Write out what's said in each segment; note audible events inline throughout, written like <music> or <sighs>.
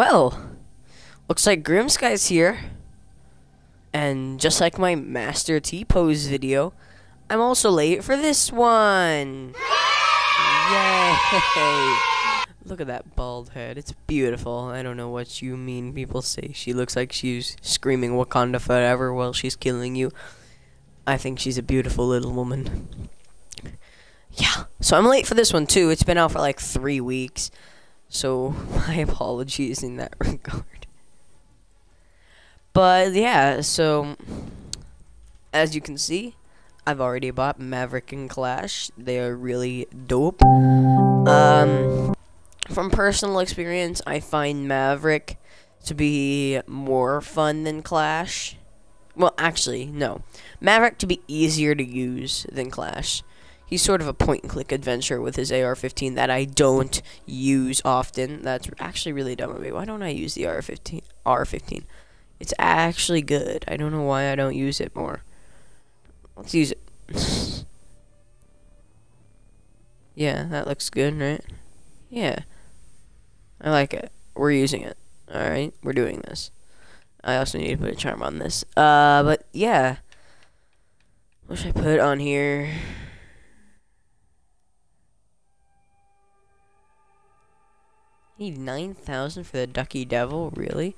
Well, looks like Grim Sky's here. And just like my Master T pose video, I'm also late for this one. Yay! <laughs> Look at that bald head. It's beautiful. I don't know what you mean. People say she looks like she's screaming Wakanda forever while she's killing you. I think she's a beautiful little woman. Yeah. So I'm late for this one too. It's been out for like three weeks. So <laughs> my apologies in that <laughs> regard. But yeah, so as you can see, I've already bought Maverick and Clash. They are really dope. Um, from personal experience, I find Maverick to be more fun than Clash. Well, actually, no. Maverick to be easier to use than Clash. He's sort of a point and click adventure with his AR-15 that I don't use often. That's actually really dumb of me. Why don't I use the AR-15? R-15. It's actually good. I don't know why I don't use it more. Let's use it. <laughs> yeah, that looks good, right? Yeah. I like it. We're using it. Alright, we're doing this. I also need to put a charm on this. Uh, but yeah. What should I put on here? Need 9,000 for the Ducky Devil? Really?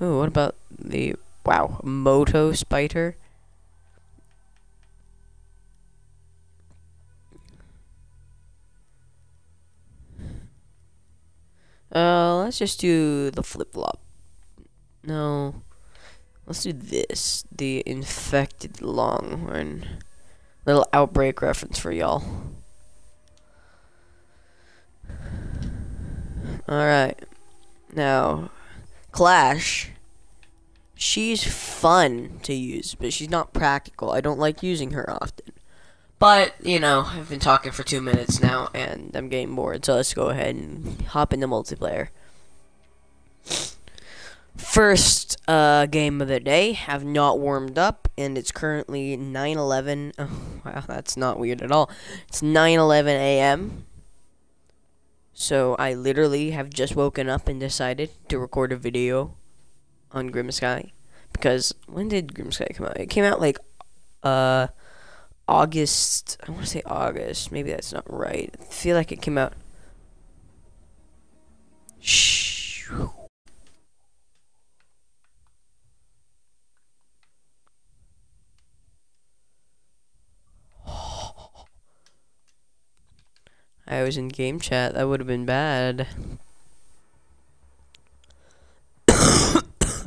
Oh, what about the... Wow, Moto Spider? Uh, let's just do the flip-flop. No. Let's do this. The infected longhorn. Little outbreak reference for y'all. Alright. Now, Clash. She's fun to use, but she's not practical. I don't like using her often. But, you know, I've been talking for two minutes now, and I'm getting bored, so let's go ahead and hop into multiplayer. First uh, game of the day, have not warmed up, and it's currently 9.11. Oh, wow, that's not weird at all. It's 9.11 a.m. So I literally have just woken up and decided to record a video on Grim Sky Because, when did Grim Sky come out? It came out like, uh... August. I want to say August. Maybe that's not right. I feel like it came out. Shh. I was in game chat. That would have been bad. <coughs>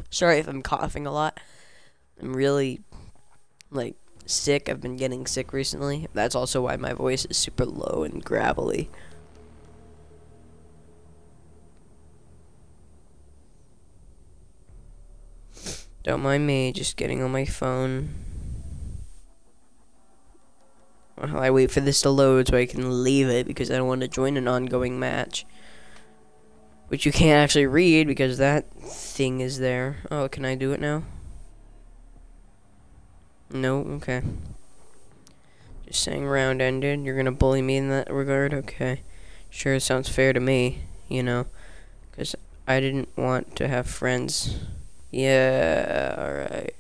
Sorry if I'm coughing a lot. I'm really, like, sick. I've been getting sick recently. That's also why my voice is super low and gravelly. Don't mind me just getting on my phone. While I wait for this to load so I can leave it because I don't want to join an ongoing match. Which you can't actually read because that thing is there. Oh, can I do it now? No, okay. Just saying round ended. You're gonna bully me in that regard? Okay. Sure, sounds fair to me, you know. Because I didn't want to have friends. Yeah, alright.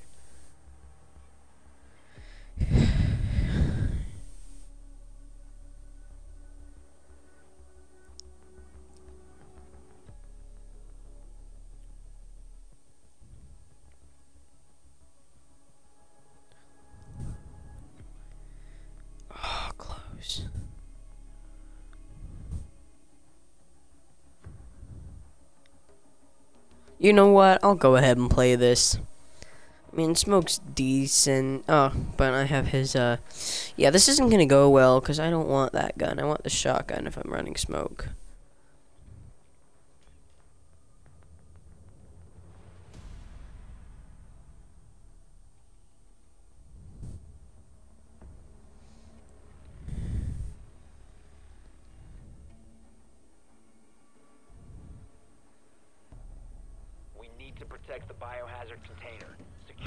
You know what? I'll go ahead and play this. I mean, Smoke's decent. Oh, but I have his, uh... Yeah, this isn't gonna go well, because I don't want that gun. I want the shotgun if I'm running Smoke.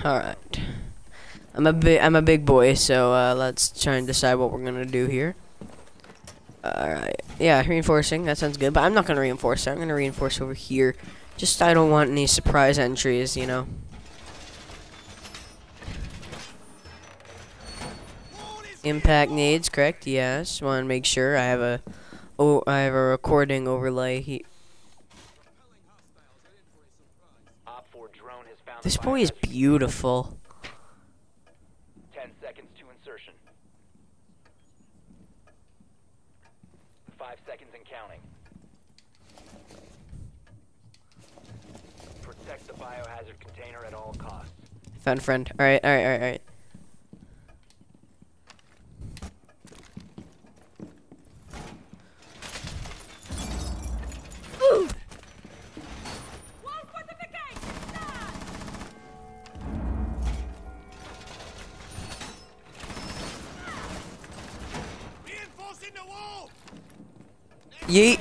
Alright. I'm a big I'm a big boy, so uh, let's try and decide what we're gonna do here. Alright. Yeah, reinforcing, that sounds good. But I'm not gonna reinforce I'm gonna reinforce over here Just I don't want any surprise entries, you know. Impact needs, correct? Yes. Want to make sure I have a oh I have a recording overlay. He This boy is beautiful. Ten seconds to insertion. Five seconds and counting. Protect the biohazard container at all costs. Found friend. Alright, alright, alright, alright. Reinforcing Yeet.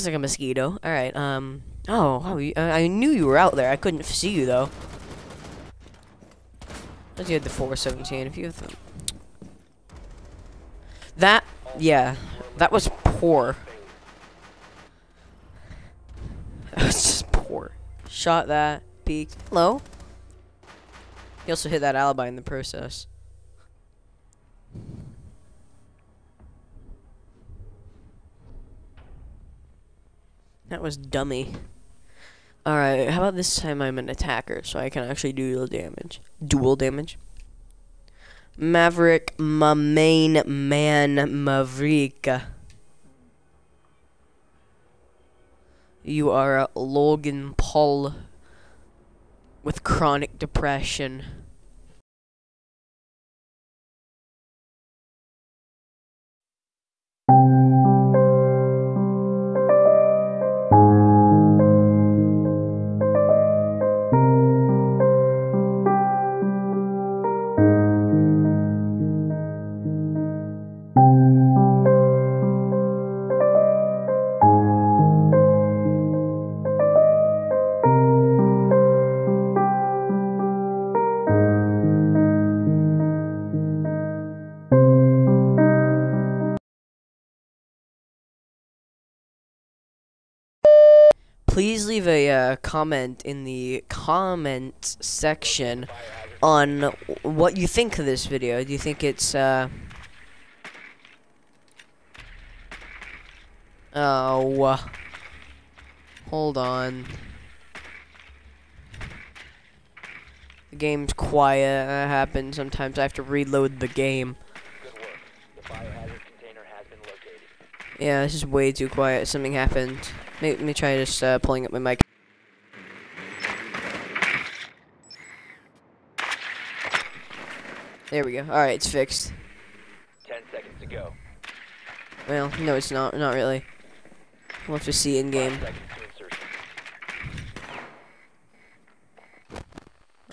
Looks like a mosquito. Alright, um. Oh, wow, uh, I knew you were out there. I couldn't see you, though. But you had the 417. If you have the. That. Yeah. That was poor. <laughs> That was just poor. Shot that. Peeked. Hello? He also hit that alibi in the process. That was dummy. Alright, how about this time I'm an attacker so I can actually do dual damage. Dual damage. Maverick, my main man, Maverick. You are Logan Paul with chronic depression. Leave a uh, comment in the comment section on what you think of this video. Do you think it's uh Oh, uh, hold on. The game's quiet. That happens sometimes. I have to reload the game. Good work. The biohazard container has been located. Yeah, this is way too quiet. Something happened. Let me, try just uh, pulling up my mic. There we go. Alright, it's fixed. Ten seconds to go. Well, no, it's not. Not really. We'll have to see in game. Five seconds to insertion.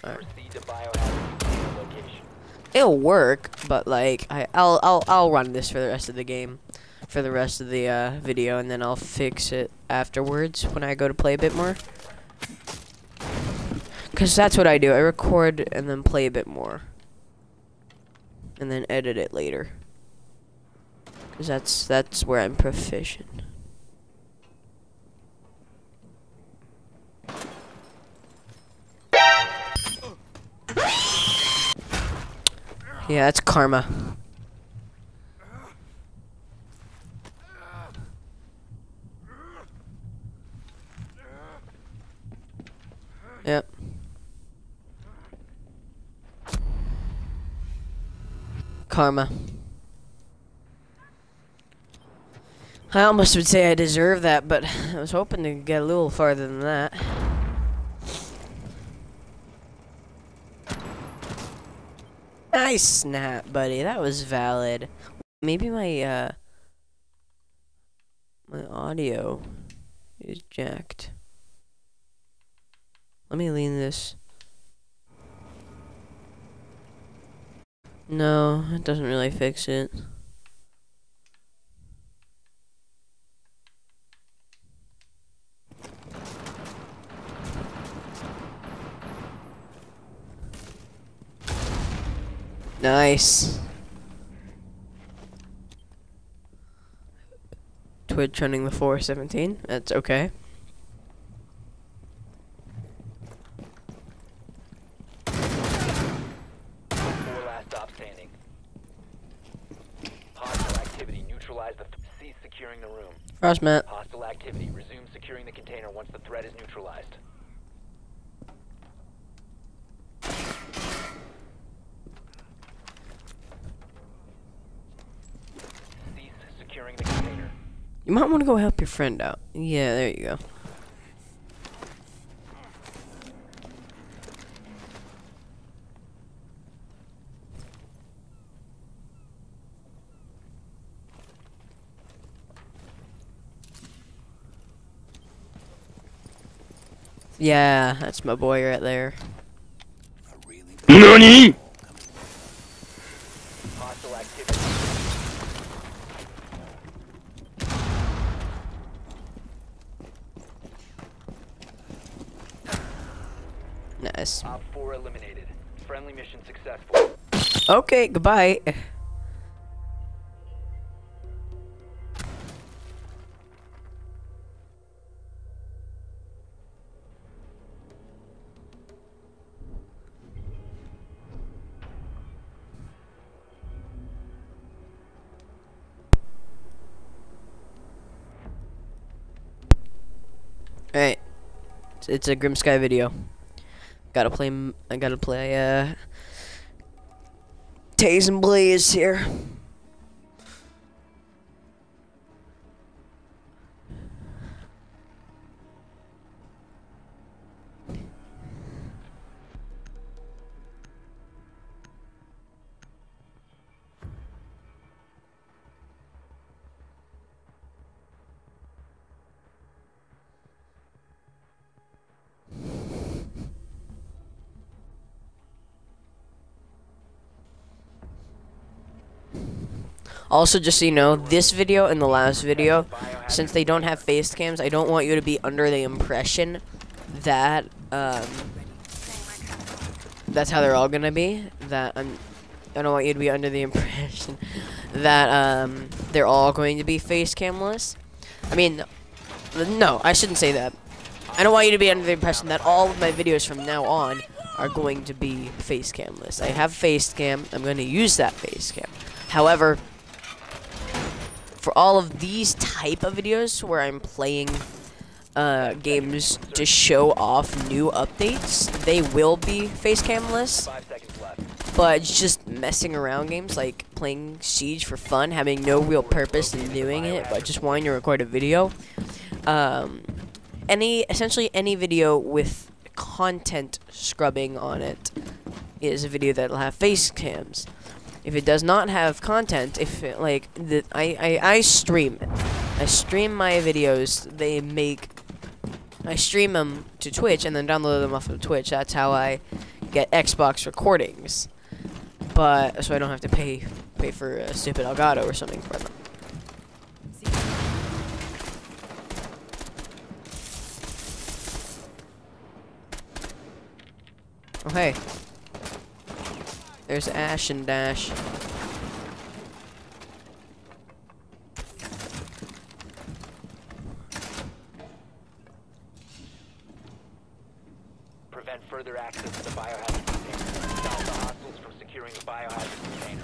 Alright. Proceed to biohazard container location. It'll work, but like I, I'll I'll I'll run this for the rest of the game, for the rest of the uh, video, and then I'll fix it afterwards when I go to play a bit more. Cause that's what I do. I record and then play a bit more, and then edit it later. Cause that's that's where I'm proficient. Yeah, that's karma. Karma. I almost would say I deserve that, but I was hoping to get a little farther than that. Nice snap, buddy. That was valid. Maybe my uh my audio is jacked. Let me lean this. No, it doesn't really fix it. Nice. Twitch running the 417. That's okay. Four last stop standing. Hostile activity. Neutralize Cease securing the room. Frostmat. Hostile activity. Resume securing the container once the threat is neutralized. Cease securing the container. You might want to go help your friend out. Yeah, there you go. Yeah, that's my boy right there. NANI?! Nice. Op 4 eliminated. Friendly mission successful. Okay, goodbye. It's, it's a Grim Sky video. Gotta play. I gotta play. Uh, Taze and Blaze here. Also, just so you know, this video and the last video, since they don't have face cams, I don't want you to be under the impression that um, that's how they're all gonna be. That I'm, I don't want you to be under the <laughs> impression that um, they're all going to be face camless. I mean, no, I shouldn't say that. I don't want you to be under the impression that all of my videos from now on are going to be face camless. I have face cam. I'm going to use that face cam. However, for all of these type of videos where I'm playing uh, games to show off new updates, they will be face camless. But just messing around games like playing Siege for fun, having no real purpose in doing it, but just wanting to record a video. Um, any essentially any video with content scrubbing on it is a video that'll have face cams. If it does not have content, if it, like the I, I I stream. I stream my videos. They make I stream them to Twitch and then download them off of Twitch. That's how I get Xbox recordings. But so I don't have to pay pay for a stupid Elgato or something for them. Oh hey. There's Ash and Dash. Prevent further access to the biohazard container. Stop the hostiles from securing the biohazard container.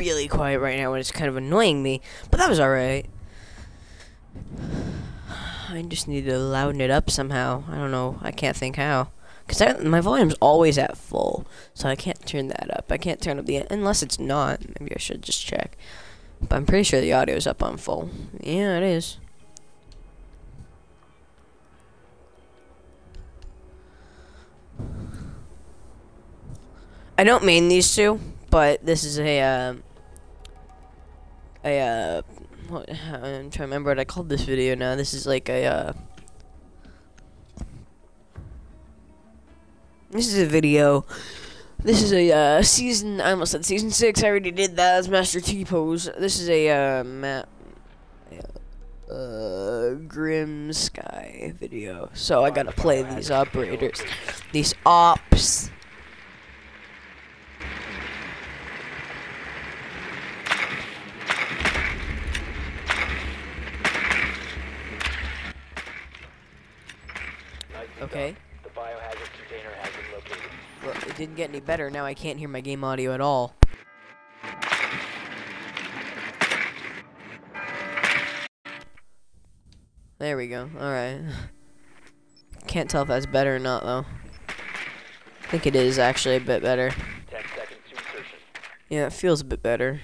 really quiet right now and it's kind of annoying me, but that was alright. <sighs> I just need to louden it up somehow. I don't know. I can't think how. Because my volume's always at full, so I can't turn that up. I can't turn up the... Unless it's not. Maybe I should just check. But I'm pretty sure the audio's up on full. Yeah, it is. I don't mean these two, but this is a um, a uh, I'm trying to remember what I called this video now. This is like a uh, this is a video. This is a uh, season. I almost said season six. I already did that. That's Master T pose. This is a uh, map. Uh, Grim Sky video. So I gotta play these operators, these ops. Okay. The biohazard container has been located. Well, it didn't get any better. Now I can't hear my game audio at all. There we go. Alright. Can't tell if that's better or not, though. I think it is actually a bit better. Ten seconds to insertion. Yeah, it feels a bit better.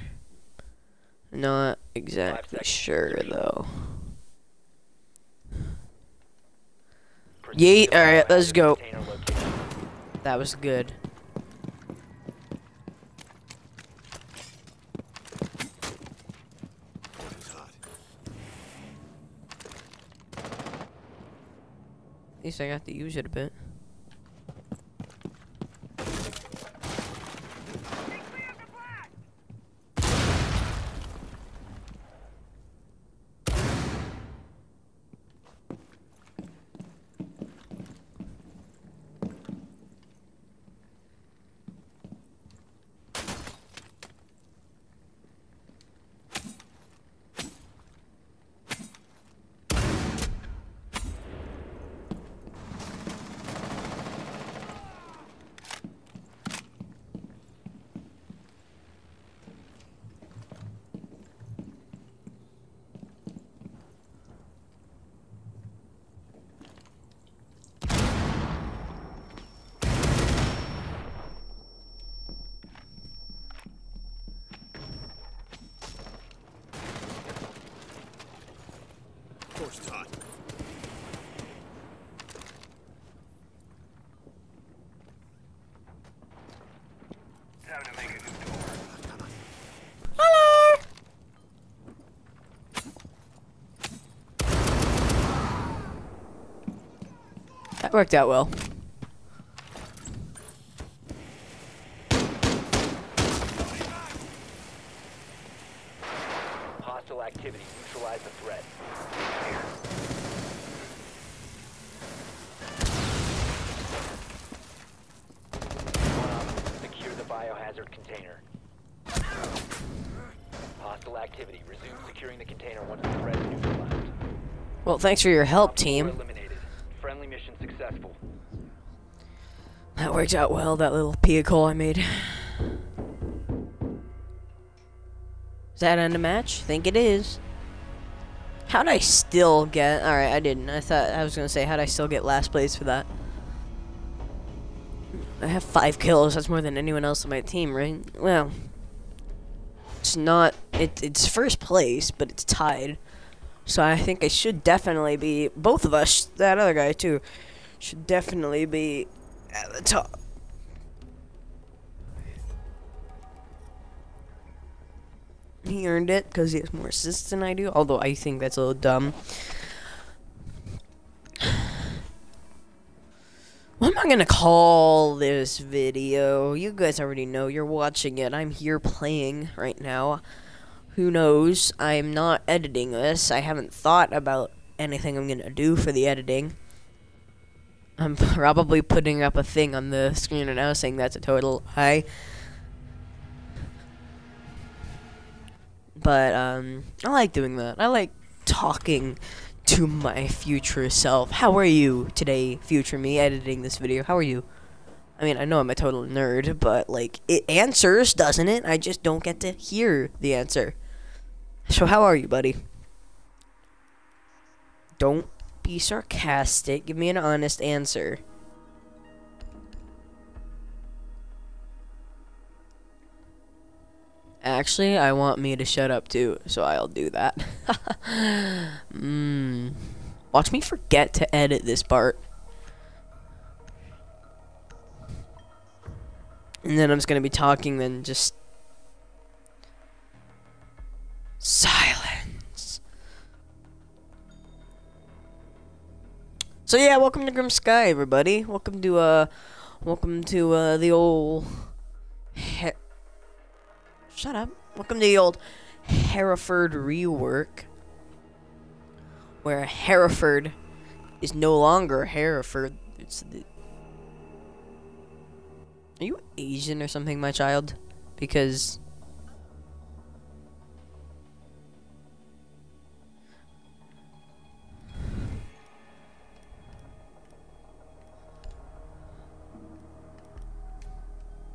Not exactly sure, though. Yeet, alright, let's go. That was good. At least I got to use it a bit. Of course it's hot. Time to make a new door. That worked out well. Hostile activity. Neutralize the threat. Secure the biohazard container. Hostile activity. Resume securing the container once the threat is neutralized. Well, thanks for your help, team. Eliminated. Friendly mission successful. That worked out well, that little vehicle I made. Is that end a match? think it is. How'd I still get... Alright, I didn't. I thought... I was gonna say, how'd I still get last place for that? I have five kills. That's more than anyone else on my team, right? Well... It's not... It, it's first place, but it's tied. So I think I should definitely be... Both of us, that other guy too, should definitely be at the top. He earned it because he has more assists than I do, although I think that's a little dumb. <sighs> What am I gonna call this video? You guys already know you're watching it. I'm here playing right now. who knows? I'm not editing this. I haven't thought about anything I'm gonna do for the editing. I'm <laughs> probably putting up a thing on the screen right now saying that's a total high. But um, I like doing that. I like talking to my future self. How are you today, future me, editing this video? How are you? I mean, I know I'm a total nerd, but like it answers, doesn't it? I just don't get to hear the answer. So how are you, buddy? Don't be sarcastic. Give me an honest answer. Actually, I want me to shut up too, so I'll do that. Mmm. <laughs> Watch me forget to edit this part. And then I'm just gonna be talking, then just silence. So yeah, welcome to Grim Sky, everybody. Welcome to uh, welcome to uh the old. Shut up. Welcome to the old Hereford rework, where Hereford is no longer Hereford. It's the are you Asian or something, my child? Because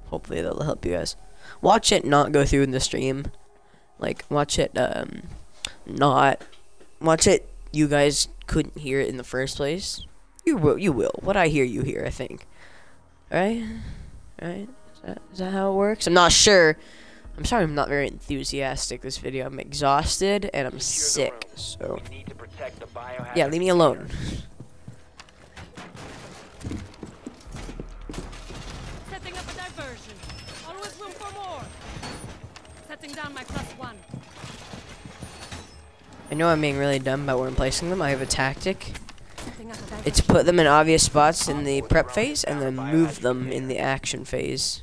hopefully that'll help you guys. Watch it not go through in the stream. Like watch it um not watch it you guys couldn't hear it in the first place. You will you will. What I hear you hear, I think. Right? Right? Is that, is that how it works? I'm not sure. I'm sorry I'm not very enthusiastic this video. I'm exhausted and I'm sick. So need to protect the yeah, leave me alone. Setting up a diversion. Always room for more. Setting down my plus one. I know I'm being really dumb about where I'm placing them. I have a tactic. Setting up a diversion. It's put them in obvious spots in the prep phase and then move them in the action phase.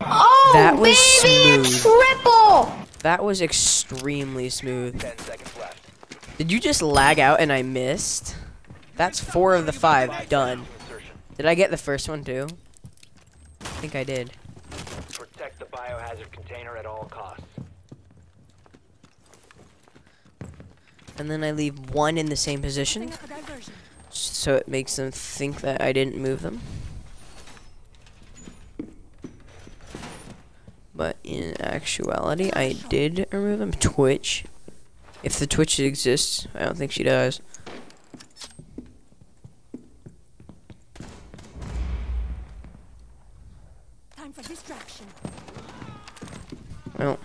Oh, That was baby, smooth. triple! That was extremely smooth. Ten seconds left. Did you just lag out and I missed? That's four of the five done. Did I get the first one too? I think I did. Protect the biohazard container at all costs. And then I leave one in the same position, Setting up a diversion. so it makes them think that I didn't move them. But in actuality, I did remove them. Twitch. If the Twitch exists, I don't think she does. Time for distraction. Well.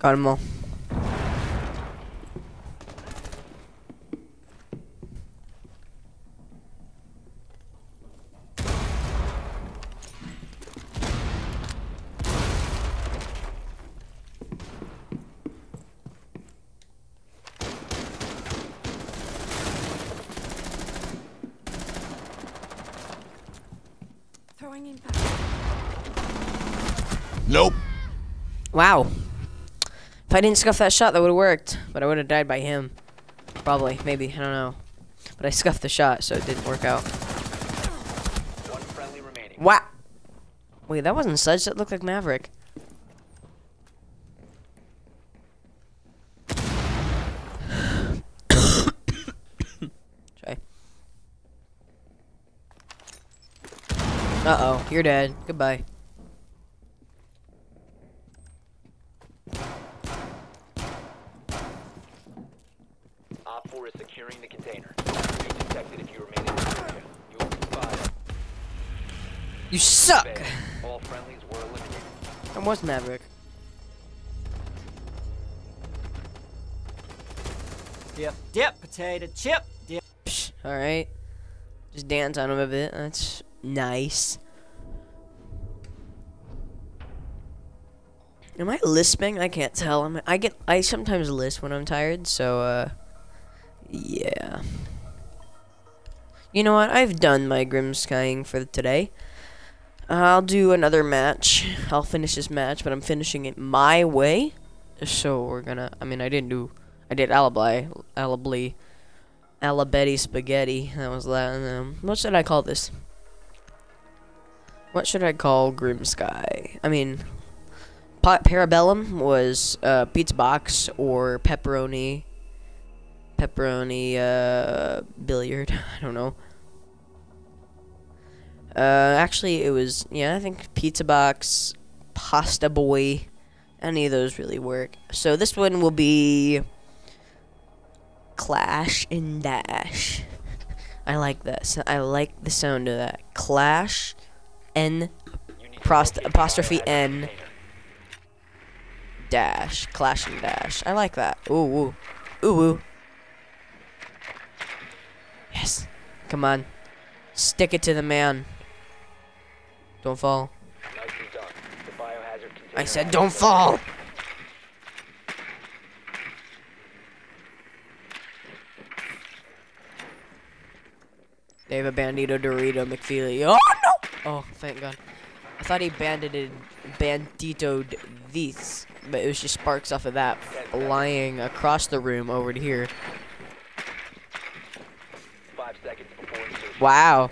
Got I didn't scuff that shot, that would have worked. But I would have died by him. Probably. Maybe. I don't know. But I scuffed the shot, so it didn't work out. One friendly remaining. Wow. Wait, that wasn't Suds. That looked like Maverick. Try. Uh-oh. You're dead. Goodbye. Op 4 is securing the container. Be detected if you remain in the area. You will be spotted. You suck! Failed. All friendlies were eliminated. That was Maverick. Dip, dip, potato chip, dip. Alright. Just dance on him a bit. That's nice. Am I lisping? I can't tell. I'm, I get. I sometimes lisp when I'm tired. So, uh, yeah. You know what? I've done my grim skying for today. I'll do another match. I'll finish this match, but I'm finishing it my way. So we're gonna. I mean, I didn't do. I did alibi, alibly, alibetti spaghetti. That was that. Um, what should I call this? What should I call Grim Sky? I mean, pa Parabellum was uh, pizza box or pepperoni. Pepperoni uh, billiard. <laughs> I don't know. Uh, actually, it was yeah. I think pizza box, pasta boy. Any of those really work. So this one will be Clash and Dash. <laughs> I like that. I like the sound of that. Clash, N, apostrophe N. dash. Clash and Dash. I like that. Ooh, ooh, ooh, ooh. Yes. Come on. Stick it to the man. Don't fall. I said don't fall. They have a Bandito Dorito McFeely. Oh no! Oh, thank God. I thought he bandited banditoed these, but it was just sparks off of that flying across the room over to here. Five seconds before. Wow.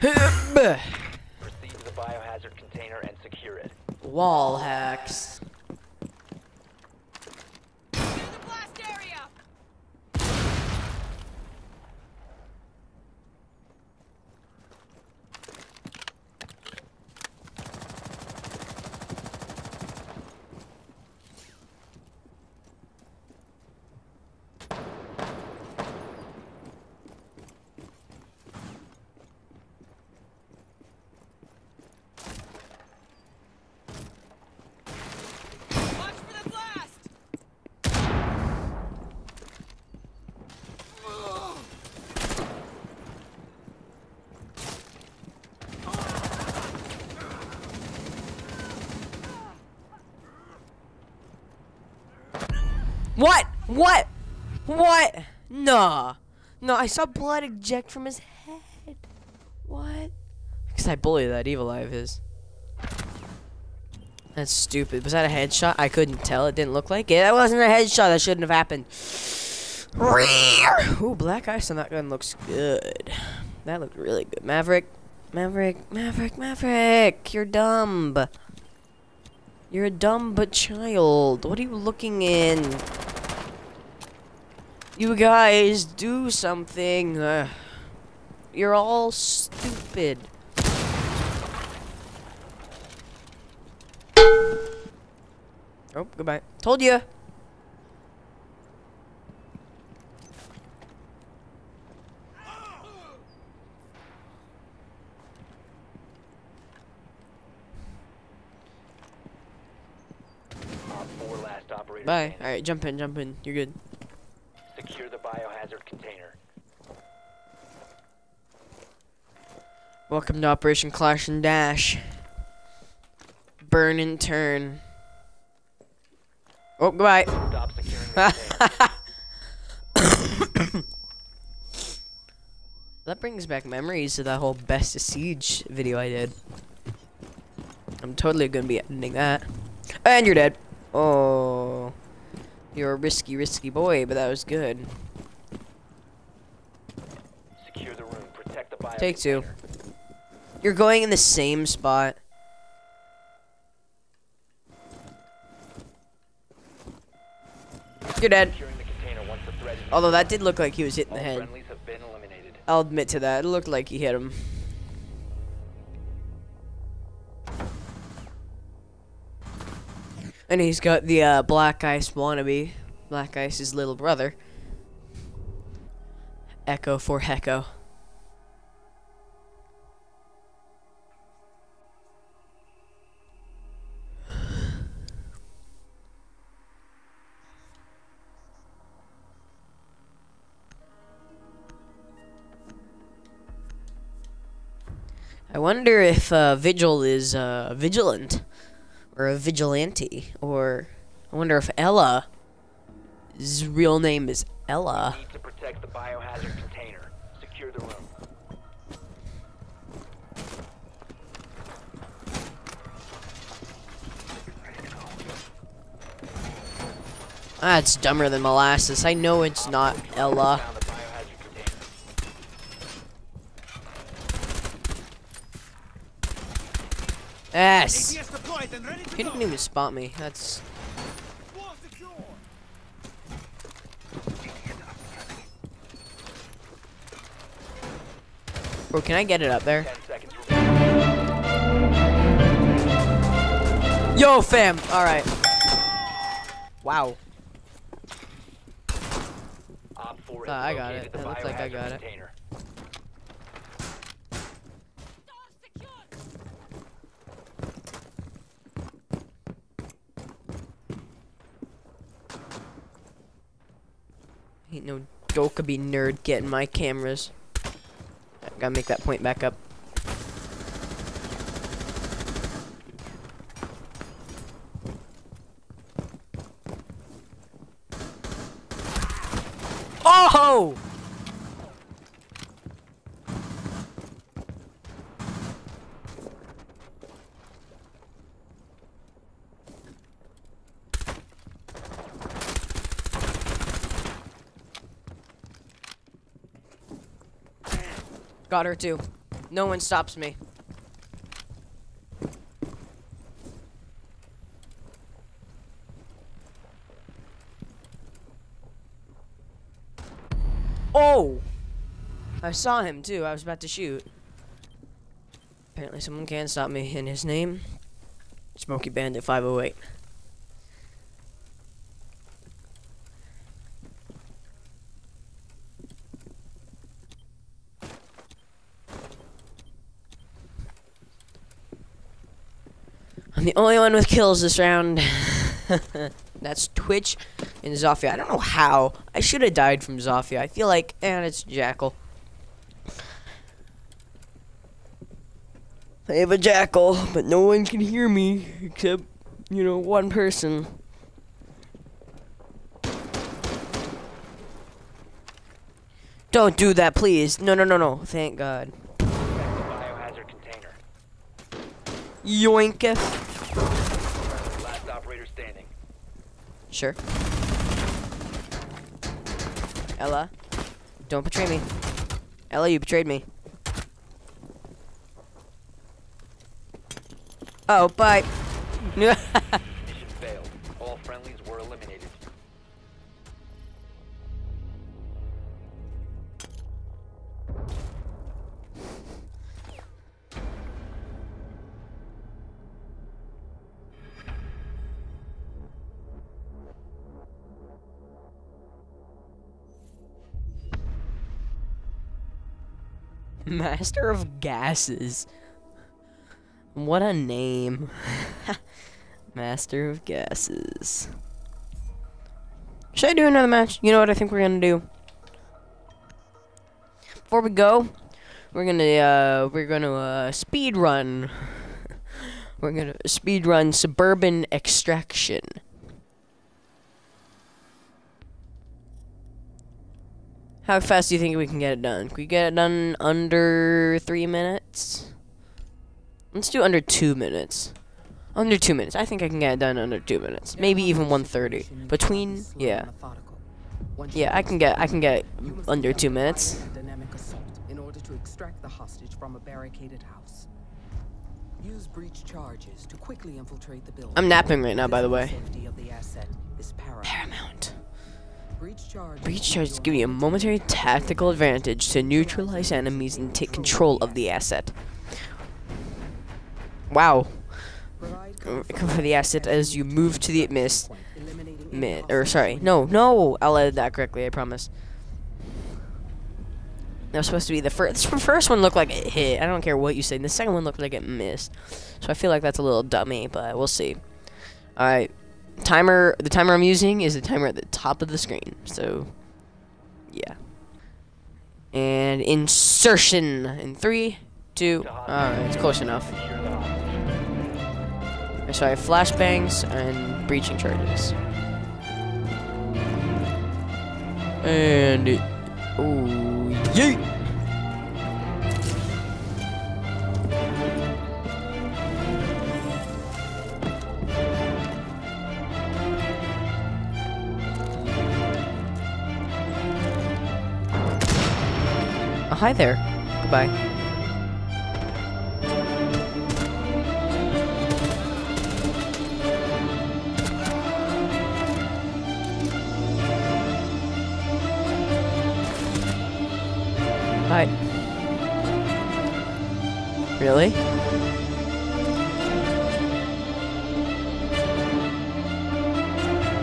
Proceed to the biohazard container and secure it. Wall hacks. The blast area! Watch for the blast! What? What? What? Nah. No, I saw blood eject from his head. What? Because I bully that evil eye of his. That's stupid. Was that a headshot? I couldn't tell. It didn't look like it. That wasn't a headshot. That shouldn't have happened. Ooh, black ice on that gun looks good. That looked really good. Maverick. Maverick. Maverick. Maverick. You're dumb. You're a dumb but child. What are you looking in? You guys, do something. Uh, you're all stupid. Oh, goodbye. Told you. Op four last operator Bye. Alright, jump in, jump in. You're good. Secure the biohazard container. Welcome to Operation Clash and Dash. Burn and turn. Oh, goodbye. Stop securing <laughs> the container. <coughs> That brings back memories of that whole Best of Siege video I did. I'm totally gonna be ending that. And you're dead. Oh. You're a risky, risky boy, but that was good. Secure the room. Protect the Take two. You're going in the same spot. You're dead. Although that did look like he was hit in the head. I'll admit to that. It looked like he hit him. And he's got the uh, Black Ice wannabe. Black Ice's little brother. Echo for Hecko. I wonder if uh, Vigil is uh, vigilant or a vigilante, or I wonder if Ela's real name is Ela. Need to protect the biohazard container. Secure the room. Ah, it's dumber than molasses. I know it's not Ela. Found the biohazard container. Yes. APS deployed and ready to He didn't even spot me. That's Wall secure. bro. Can I get it up there? Ten seconds remaining. Yo, fam. All right. Wow. Op 4 uh, has I got it. the It looks like I got it. Ain't no Dokkaebi nerd getting my cameras. I gotta make that point back up. Oh! Her too. No one stops me. Oh! I saw him too. I was about to shoot. Apparently someone can stop me in his name. Smoky Bandit 508. I'm the only one with kills this round. <laughs> That's Twitch and Zofia. I don't know how. I should have died from Zofia. I feel like, eh, and it's Jackal. I have a Jackal, but no one can hear me except, you know, one person. Don't do that, please. No, no, no, no. Thank God. Protect the biohazard container. Yoink. Last operator standing. Sure. Ela, don't betray me. Ela, you betrayed me. Oh, bye. <laughs> <laughs> Master of Gases. What a name. <laughs> Master of Gases. Should I do another match? You know what I think we're gonna do? Before we go, we're gonna uh we're gonna uh speed run. <laughs> we're gonna speed run suburban extraction. How fast do you think we can get it done? Can we get it done under three minutes? Let's do under two minutes. Under two minutes. I think I can get it done under two minutes. Maybe even 130. Between, yeah. Yeah, I can get, I can get under two minutes. In order to extract the hostage from a barricaded house. Use breach charges to quickly infiltrate the building. I'm napping right now, by the way. Safety of the asset is paramount. Breach charges give you a momentary tactical advantage to neutralize enemies and take control of the asset. Wow. Comfort the asset as you move to the mist. Mid, or sorry, no, no, I'll edit that correctly, I promise. That was supposed to be the first. The first one looked like it hit. I don't care what you say. The second one looked like it missed. So I feel like that's a little dummy, but we'll see. All right, timer. The timer I'm using is the timer at the top of the screen. So, yeah. And insertion in three, two. Alright, oh, it's close enough. Secure the hostage. So I have flashbangs and breaching charges. And it, oh yeet! Hi there. Goodbye. Hi. Really?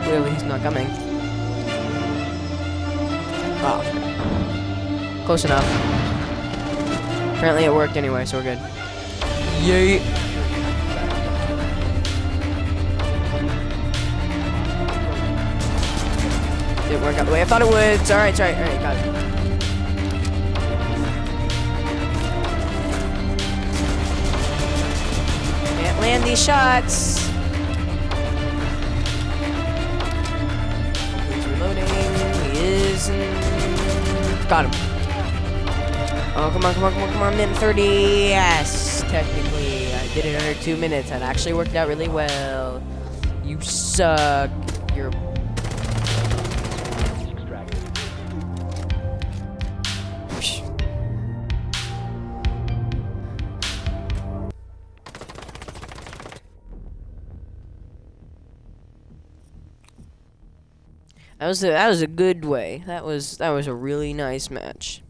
Clearly he's not coming. Oh. Close enough. Apparently it worked anyway, so we're good. Yay! Didn't work out the way I thought it would. It's alright, it's alright, alright, got it. Can't land these shots. He's reloading. He is. Got him. Oh, come on, come on, come on, come on. Minute 30. Yes, technically. I did it under two minutes. That actually worked out really well. You suck. You're. That was a, that was a good way. That was that was a really nice match.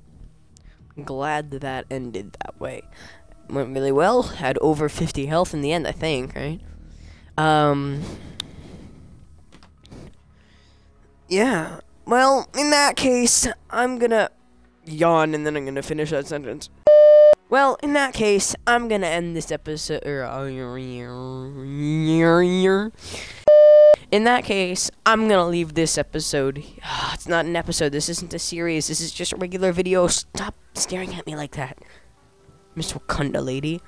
Glad that that ended that way. Went really well. Had over 50 health in the end, I think. Right? Um. Yeah. Well, in that case, I'm gonna yawn and then I'm gonna finish that sentence. Well, in that case, I'm gonna end this episode. In that case, I'm gonna leave this episode. Ah, it's not an episode. This isn't a series. This is just a regular video. Stop staring at me like that, Miss Wakanda lady.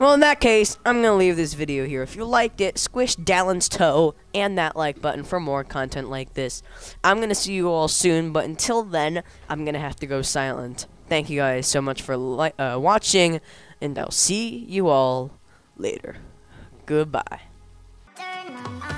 Well, in that case, I'm gonna leave this video here. If you liked it, squish Dallin's toe and that like button for more content like this. I'm gonna see you all soon, but until then, I'm gonna have to go silent. Thank you guys so much for uh, watching, and I'll see you all later. Goodbye. I.